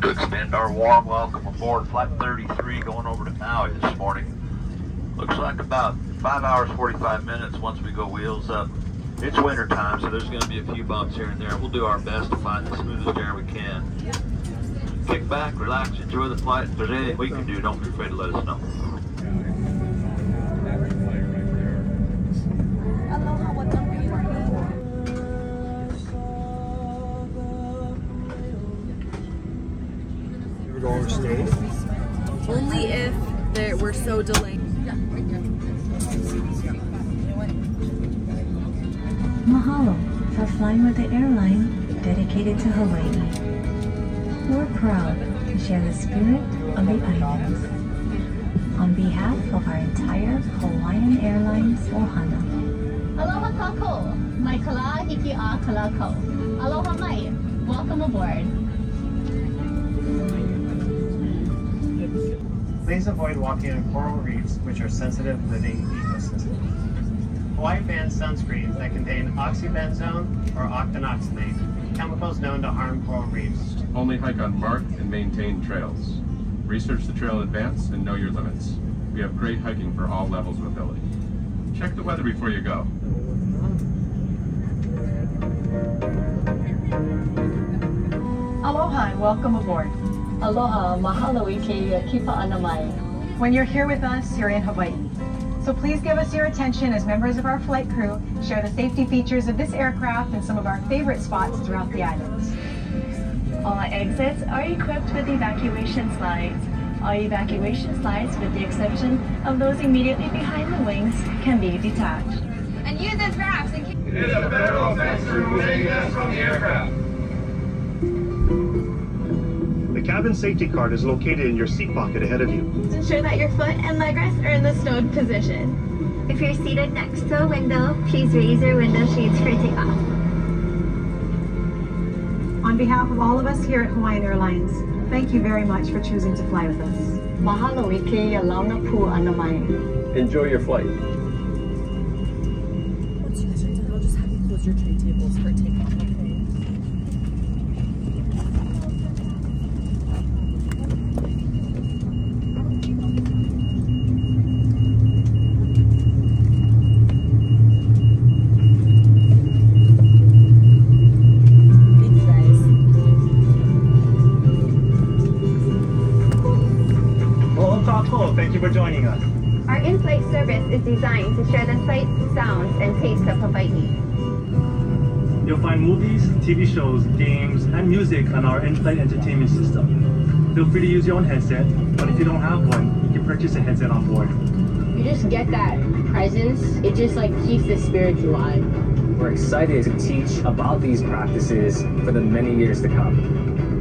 to extend our warm welcome aboard Flight 33 going over to Maui this morning. Looks like about 5 hours 45 minutes once we go wheels up. It's winter time, so there's going to be a few bumps here and there. We'll do our best to find the smoothest air we can. Kick back, relax, enjoy the flight. If there's anything we can do, don't be afraid to let us know. You. Only if there, we're so delayed. Mahalo for flying with the airline dedicated to Hawaii. We're proud to share the spirit of the islands. On behalf of our entire Hawaiian Airlines Ohana, Aloha kako, my kala hiki a kalako. Aloha mai, welcome aboard. Please avoid walking on coral reefs, which are sensitive living ecosystems. Hawaii bans sunscreens that contain oxybenzone or octinoxate, chemicals known to harm coral reefs. Only hike on marked and maintained trails. Research the trail in advance and know your limits. We have great hiking for all levels of ability. Check the weather before you go. Aloha and welcome aboard. Aloha, mahalo ike kipa anamai. When you're here with us, you're in Hawaii. So please give us your attention as members of our flight crew share the safety features of this aircraft and some of our favorite spots throughout the islands. All exits are equipped with evacuation slides. All evacuation slides, with the exception of those immediately behind the wings, can be detached. And use as rafts in case... It is a federal offense to remove guests from the aircraft. Cabin safety card is located in your seat pocket ahead of you. Ensure that your foot and leg rests are in the stowed position. If you're seated next to a window, please raise your window shades for takeoff. On behalf of all of us here at Hawaiian Airlines, thank you very much for choosing to fly with us. Mahalo ike launa pu anamai. Enjoy your flight. Once you guys are done, I'll just have you close your tray tables for takeoff, okay? TV shows, games, and music on our in-flight entertainment system. Feel free to use your own headset, but if you don't have one, you can purchase a headset on board. You just get that presence. It just like keeps the spirits alive. We're excited to teach about these practices for the many years to come.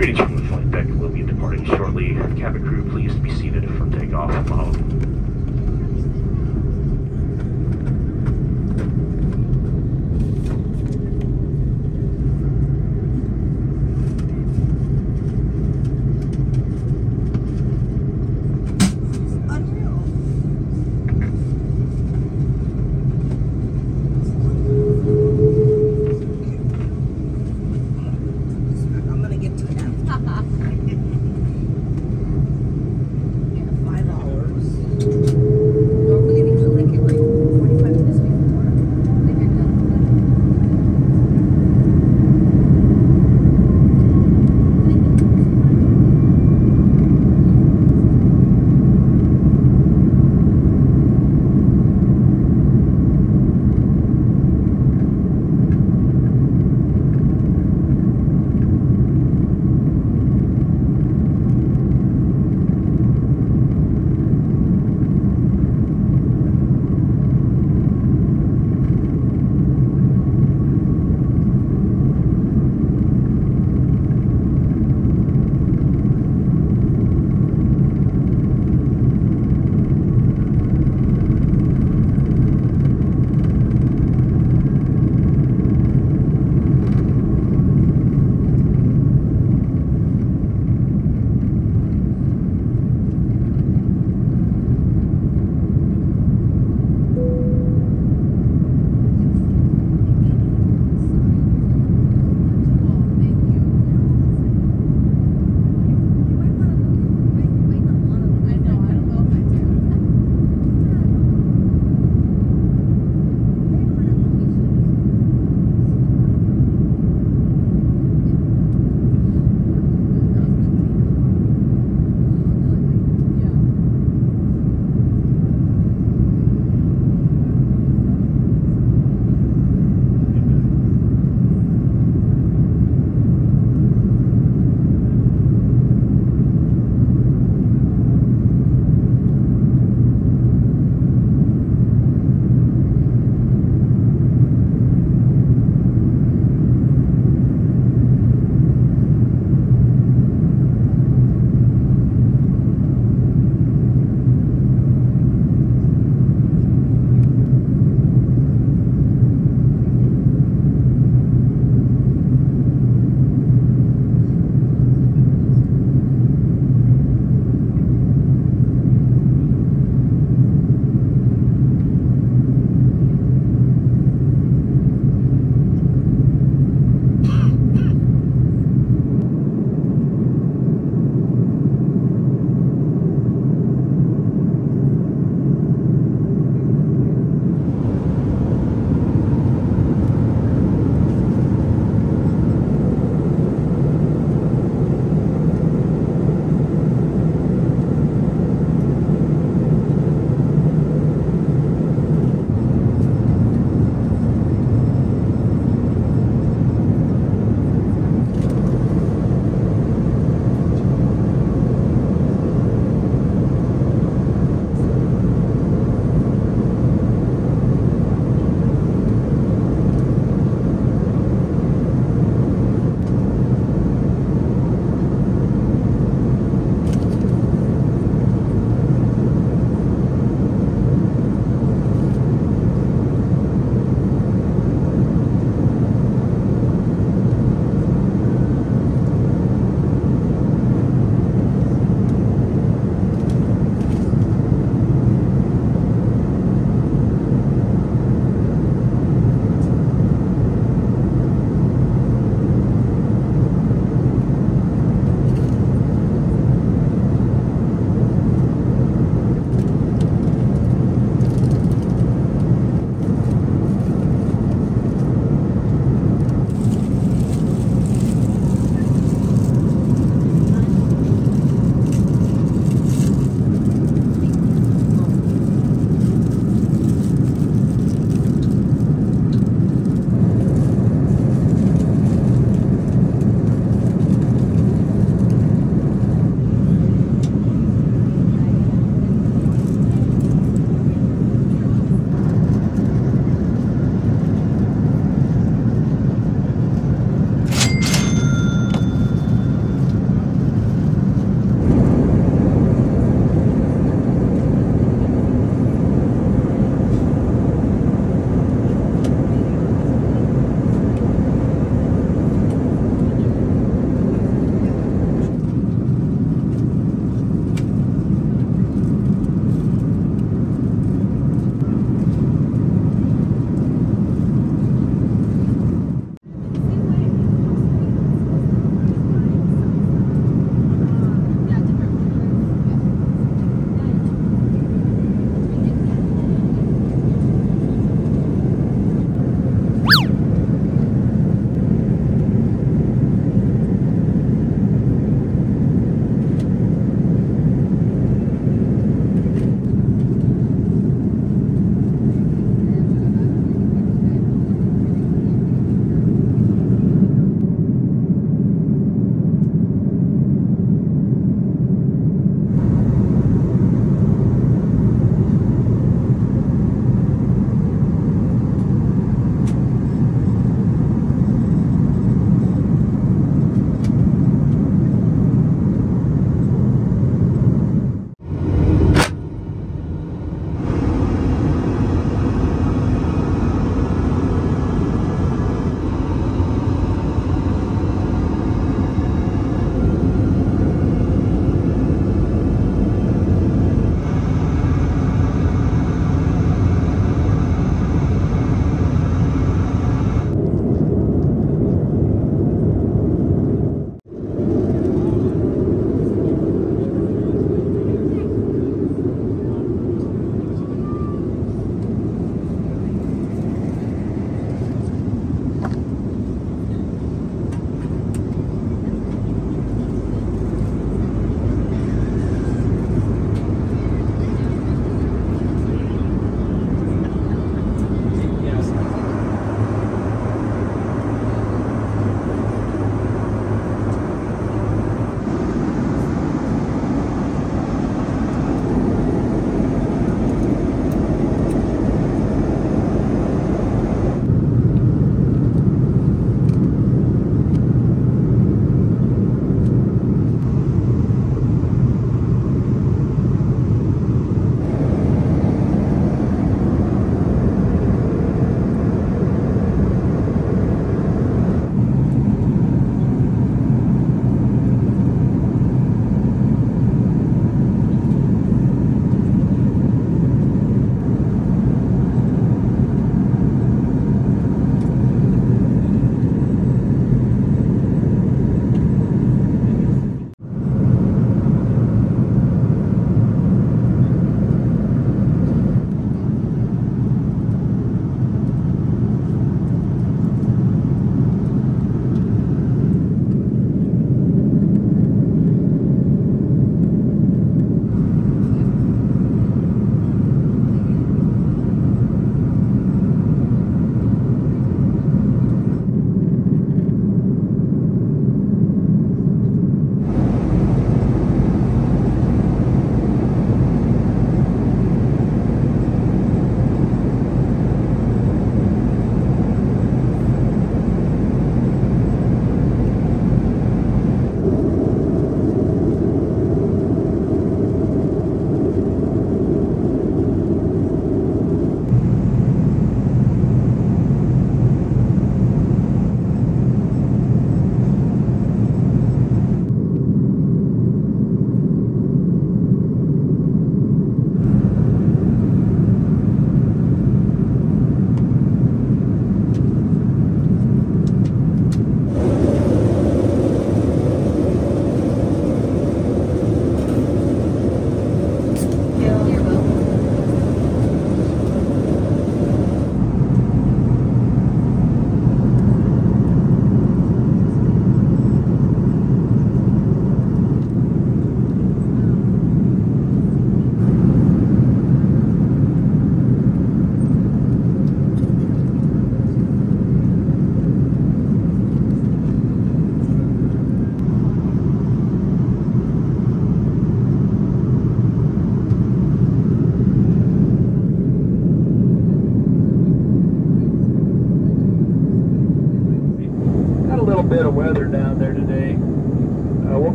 Greetings from the flight deck. We'll be departing shortly. Cabin crew, please be seated for takeoff. Mahalo.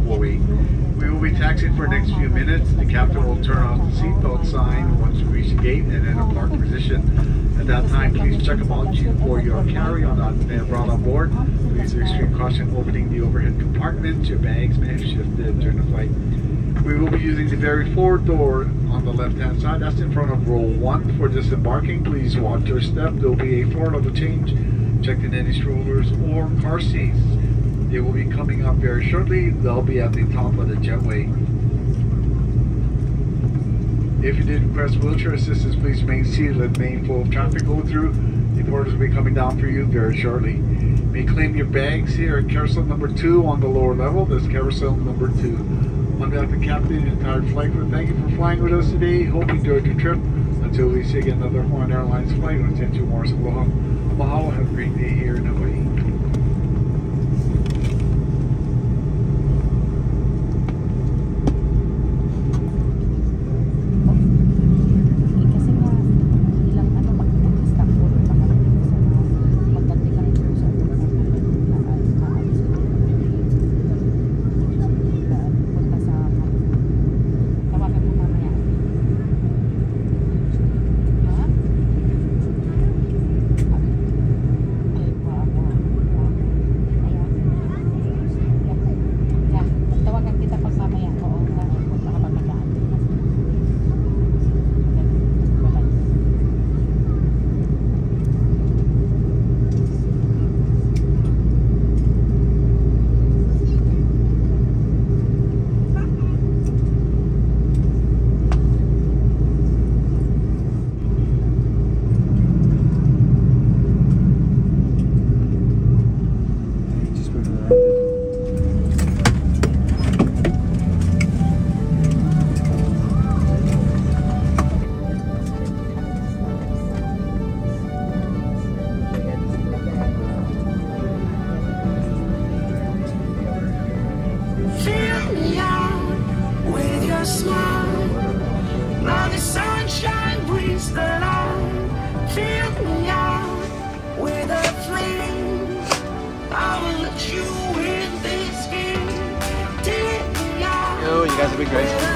Time is 12.08. We will be taxiing for the next few minutes. The captain will turn off the seatbelt sign once we reach the gate and in a park position. At that time, please check about you for your carry-on brought on board. Please extreme caution opening the overhead compartments. Your bags may have shifted during the flight. We will be using the very forward door on the left-hand side. That's in front of row one for disembarking. Please watch your step. There will be a floor level change. Check in any strollers or car seats. They will be coming up very shortly. They'll be at the top of the jetway. If you did request wheelchair assistance, please remain seated. Let main flow of traffic go through. The porters will be coming down for you very shortly. You may claim your bags here at carousel number two on the lower level. That's carousel number two. On behalf of the captain and entire flight crew, thank you for flying with us today. Hope you enjoyed your trip. Until we see again another Hawaiian Airlines flight, I send you Morris Aloha. Mahalo. Have a great day here in Hawaii. That'd be great.